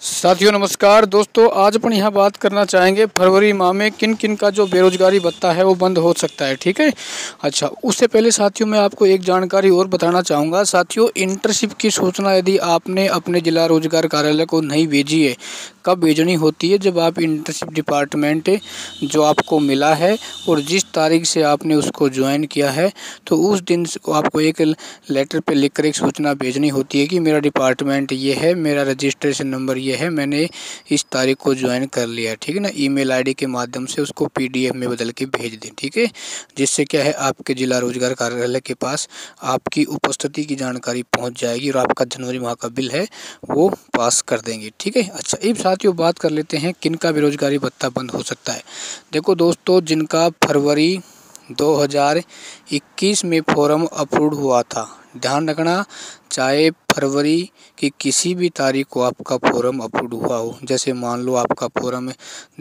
साथियों, नमस्कार। दोस्तों, आज अपन यहाँ बात करना चाहेंगे, फरवरी माह में किन किन का जो बेरोजगारी भत्ता है, वो बंद हो सकता है, ठीक है? अच्छा उससे पहले साथियों, मैं आपको एक जानकारी और बताना चाहूँगा। साथियों इंटर्नशिप की सूचना यदि आपने अपने जिला रोज़गार कार्यालय को नहीं भेजी है, कब भेजनी होती है? जब आप इंटर्नशिप डिपार्टमेंट जो आपको मिला है और जिस तारीख से आपने उसको ज्वाइन किया है तो उस दिन आपको एक लेटर पे लिखकर एक सूचना भेजनी होती है कि मेरा डिपार्टमेंट ये है, मेरा रजिस्ट्रेशन नंबर ये है, मैंने इस तारीख को ज्वाइन कर लिया, ठीक है ना? ईमेल आईडी के माध्यम से उसको पीडीएफ में बदल के भेज दें, ठीक है? जिससे क्या है, आपके जिला रोज़गार कार्यालय के पास आपकी उपस्थिति की जानकारी पहुँच जाएगी और आपका जनवरी माह का बिल है, वो पास कर देंगे, ठीक है? अच्छा एक साथियों, बात कर लेते हैं, किन का बेरोजगारी भत्ता बंद हो सकता है? देखो दोस्तों, जिनका फरवरी 2021 में फॉर्म अप्रूव हुआ था, ध्यान रखना, चाहे फरवरी की किसी भी तारीख को आपका फॉर्म अप्रूव हुआ हो। जैसे मान लो आपका फॉर्म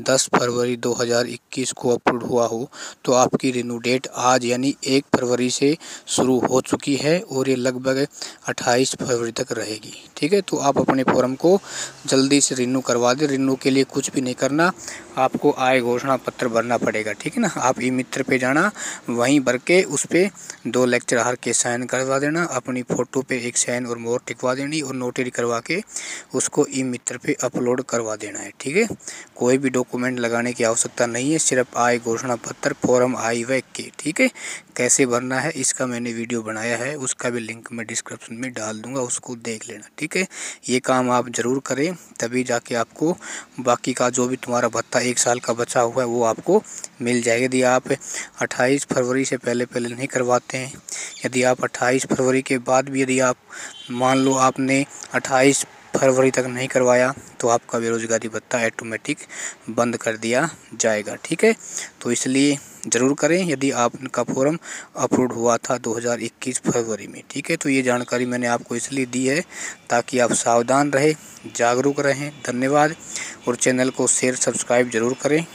10 फरवरी 2021 को अप्रूव हुआ हो तो आपकी रिन्यू डेट आज यानी 1 फरवरी से शुरू हो चुकी है और ये लगभग 28 फरवरी तक रहेगी। ठीक है तो आप अपने फॉर्म को जल्दी से रिन्यू करवा दें। रिन्यू के लिए कुछ भी नहीं करना, आपको आय घोषणा पत्र भरना पड़ेगा। ठीक है ना, आप ई मित्र पे जाना, वहीं भर के उस पर दो लेक्चर हर के साइन करवा देना, अपनी फ़ोटो पे एक साइन और मोर टिकवा देनी और नोटरी करवा के उसको ई मित्र पे अपलोड करवा देना है, ठीक है? कोई भी डॉक्यूमेंट लगाने की आवश्यकता नहीं है, सिर्फ़ आय घोषणा पत्र, फॉर्म आई वैक के, ठीक है? कैसे भरना है, इसका मैंने वीडियो बनाया है, उसका भी लिंक मैं डिस्क्रिप्शन में डाल दूँगा, उसको देख लेना, ठीक है? ये काम आप ज़रूर करें, तभी जाके आपको बाकी का जो भी तुम्हारा भत्ता एक साल का बचा हुआ है, वो आपको मिल जाएगा। यदि आप 28 फरवरी से पहले पहले नहीं करवाते हैं यदि आप 28 फरवरी के बाद भी यदि आप मान लो आपने 28 फरवरी तक नहीं करवाया तो आपका बेरोज़गारी भत्ता ऑटोमेटिक बंद कर दिया जाएगा, ठीक है? तो इसलिए ज़रूर करें, यदि आपका फॉर्म अप्रूव हुआ था 2021 फरवरी में, ठीक है? तो ये जानकारी मैंने आपको इसलिए दी है ताकि आप सावधान रहें, जागरूक रहें। धन्यवाद, और चैनल को शेयर सब्सक्राइब ज़रूर करें।